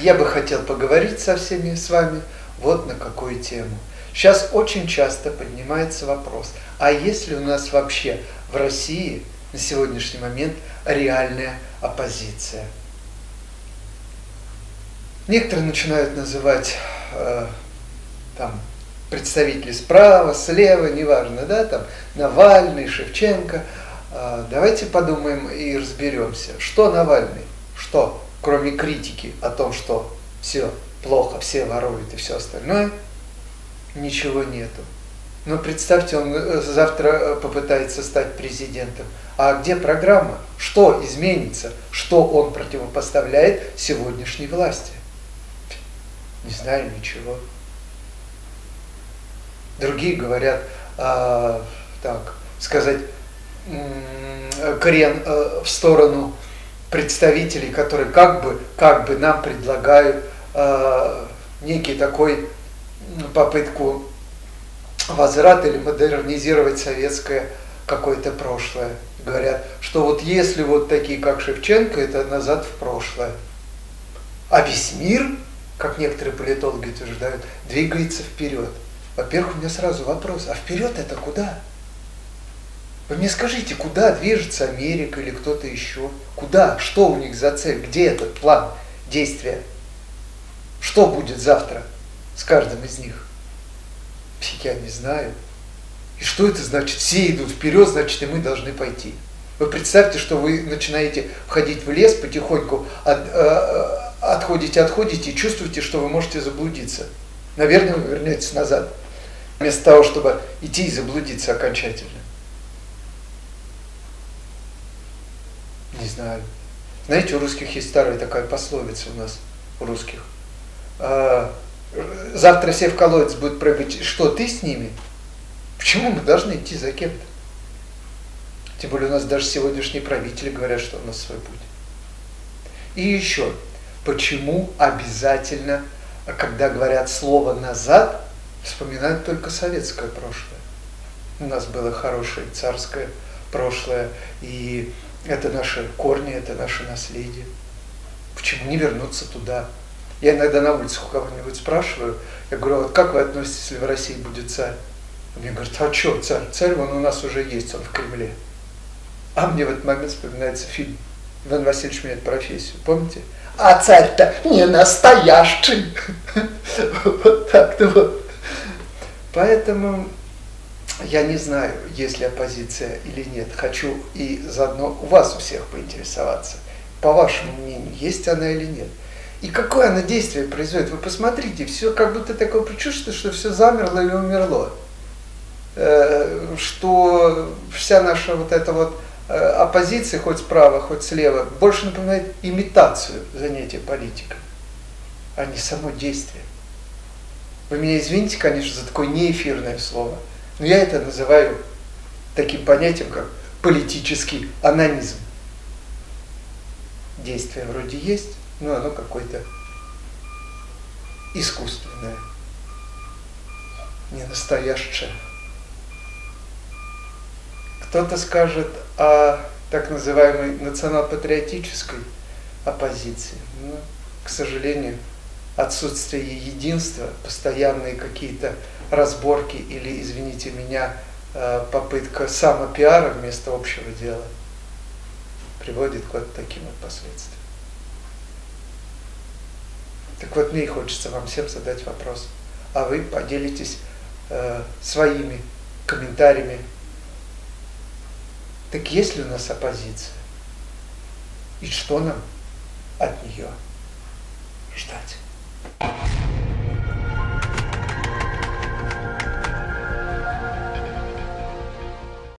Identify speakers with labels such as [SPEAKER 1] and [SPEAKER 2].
[SPEAKER 1] я бы хотел поговорить со всеми с вами вот на какую тему. Сейчас очень часто поднимается вопрос, а если у нас вообще в России на сегодняшний момент реальная оппозиция? Некоторые начинают называть э, там, представители справа, слева, неважно, да, там Навальный, Шевченко. Э, давайте подумаем и разберемся, что Навальный, что, кроме критики о том, что все плохо, все воруют и все остальное, ничего нету. Но представьте, он э, завтра э, попытается стать президентом. А где программа? Что изменится? Что он противопоставляет сегодняшней власти? Не знаю ничего. Другие говорят, э, так сказать, э, крен э, в сторону представителей, которые как бы, как бы нам предлагают э, некий такой попытку возврата или модернизировать советское какое-то прошлое. Говорят, что вот если вот такие, как Шевченко, это назад в прошлое. А весь мир, как некоторые политологи утверждают, двигается вперед. Во-первых, у меня сразу вопрос, а вперед это куда? Вы мне скажите, куда движется Америка или кто-то еще? Куда? Что у них за цель? Где этот план действия? Что будет завтра с каждым из них? Я не знаю. И что это значит? Все идут вперед, значит и мы должны пойти. Вы представьте, что вы начинаете входить в лес потихоньку, от, э, отходите, отходите и чувствуете, что вы можете заблудиться. Наверное, вы вернетесь назад, вместо того, чтобы идти и заблудиться окончательно. Знаю. Знаете, у русских есть старая такая пословица у нас, у русских. А, завтра все в колодец будут прыгать, что ты с ними? Почему мы должны идти за кем-то? Тем более у нас даже сегодняшние правители говорят, что у нас свой путь. И еще, почему обязательно, когда говорят слово «назад», вспоминают только советское прошлое? У нас было хорошее царское прошлое, и это наши корни, это наше наследие. Почему не вернуться туда? Я иногда на улицах у кого-нибудь спрашиваю, я говорю, «А вот как вы относитесь, если в России будет царь? Мне говорит, а что царь? Царь, он у нас уже есть, он в Кремле. А мне в этот момент вспоминается фильм Иван Васильевич меняет профессию, помните? А царь-то не настоящий. Вот так-то вот. Поэтому я не знаю, есть ли оппозиция или нет. Хочу и заодно у вас у всех поинтересоваться. По вашему мнению, есть она или нет? И какое она действие производит? Вы посмотрите, все как будто такое предчувствие, что все замерло и умерло. Э, что вся наша вот эта вот э, оппозиция, хоть справа, хоть слева, больше напоминает имитацию занятия политикой, а не само действие. Вы меня извините, конечно, за такое неэфирное слово, но я это называю таким понятием, как политический анонизм. Действие вроде есть, но оно какое-то искусственное, не настоящее. Кто-то скажет о так называемой национал-патриотической оппозиции. Но, к сожалению, отсутствие единства, постоянные какие-то разборки или, извините меня, э, попытка самопиара вместо общего дела приводит к вот таким вот последствиям. Так вот, мне и хочется вам всем задать вопрос, а вы поделитесь э, своими комментариями. Так есть ли у нас оппозиция? И что нам от нее?